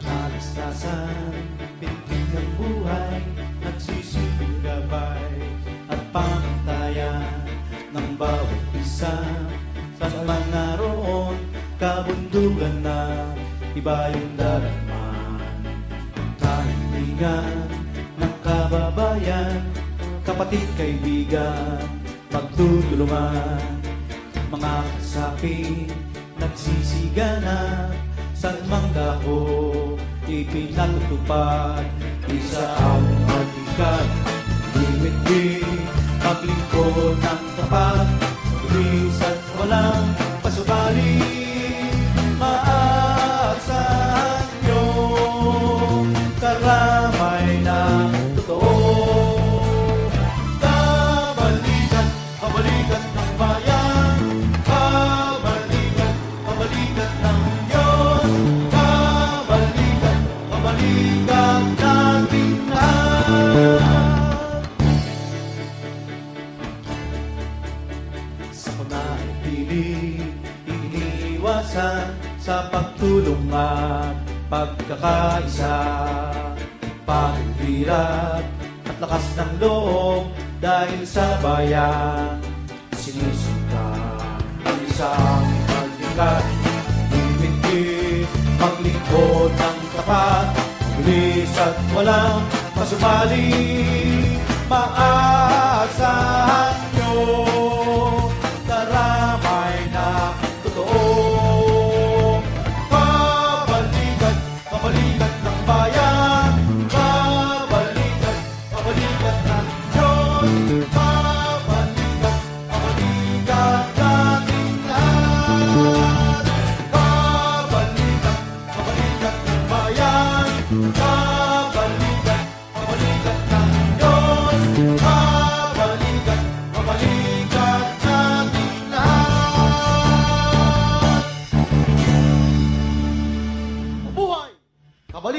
Kalastasan, pintig ng buhay Nagsisilbing gabay at pamantayan Ng bawat isa sa naroon Kabundugan na iba yung dalaman Kahilingan ng kababayan Kapatid, kaibigan, magtutulungan mga kasapi, nagsisigana, sa mang dako, ipinatutupad. Isa ang hatikan, limit paglingkod ng tapat, bilis at walang pasubali. Iniiwasan sa pagtulong at pagkakaisa Paghirap at lakas ng loob dahil sa bayan. Sinusunta ang isang pagdikat Himindi, maglingkod ng tapat Bilis at walang pasumali Maaasahan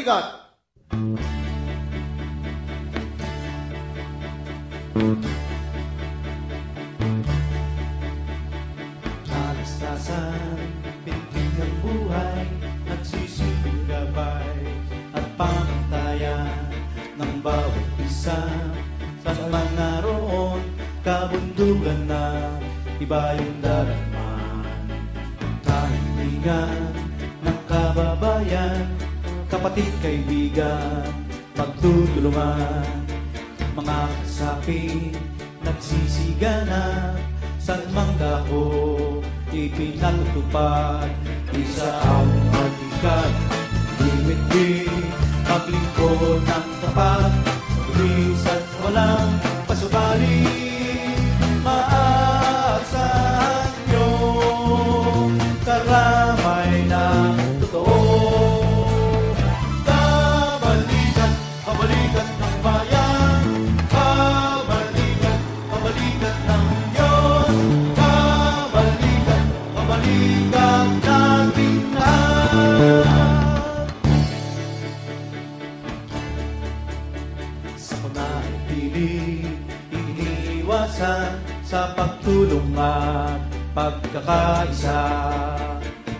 Kabalikan! Kalastasan, pintig ng buhay, nagsisilbing gabay at pamantayan ng bawat isa. Sa naroon, kabundugan na iba yung daragman. Kahilingan ng kababayan, kapatid kaibigan, pagtutulungan. Mga kasapi, nagsisigana, sa mang dako, ipinatutupad. Isa ang hatikan, limit din, paglingkod ng tapat, bilis at walang panahimik, iniiwasan sa pagtulong at pagkakaisa.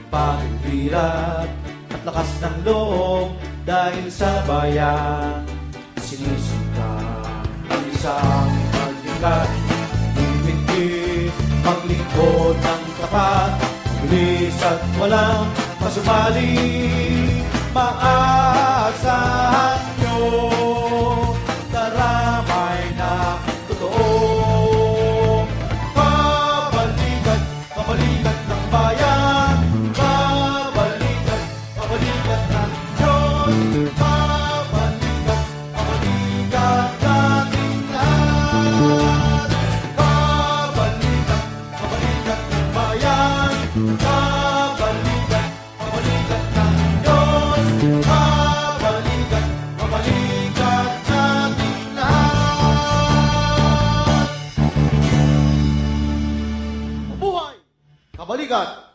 Paghirap at lakas ng loob dahil sa bayan Sinusunta ang isang pagdikat Himindi, maglingkod ng tapat Bilis at walang pasumali Kabaligat